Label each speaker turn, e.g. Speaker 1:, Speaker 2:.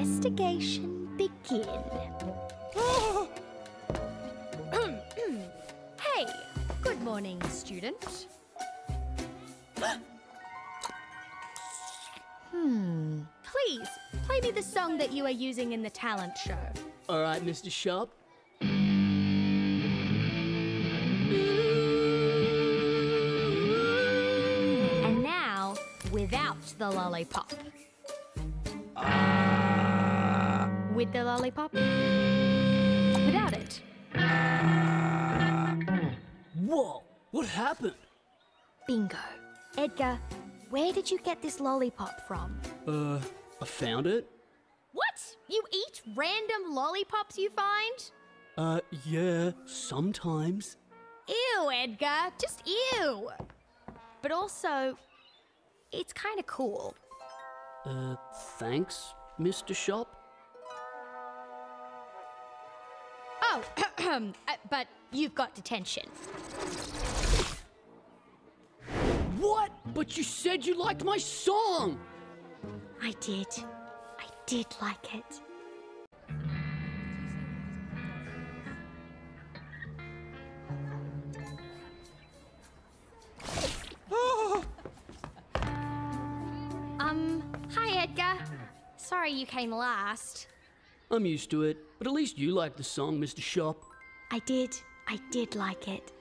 Speaker 1: the investigation begin.
Speaker 2: Hey, good morning, student. hmm. Please, play me the song that you are using in the talent show.
Speaker 3: All right, Mr. Sharp.
Speaker 2: And now, without the lollipop. With the lollipop? Without it.
Speaker 3: Whoa, what happened?
Speaker 2: Bingo. Edgar, where did you get this lollipop from?
Speaker 3: Uh, I found it.
Speaker 2: What? You eat random lollipops you find?
Speaker 3: Uh, yeah, sometimes.
Speaker 2: Ew, Edgar. Just ew. But also, it's kind of cool.
Speaker 3: Uh, thanks, Mr. Shop.
Speaker 2: Oh, uh, but you've got detention.
Speaker 3: What? But you said you liked my song!
Speaker 2: I did. I did like it. um, hi Edgar. Sorry you came last.
Speaker 3: I'm used to it, but at least you like the song, Mr. Shop.
Speaker 2: I did. I did like it.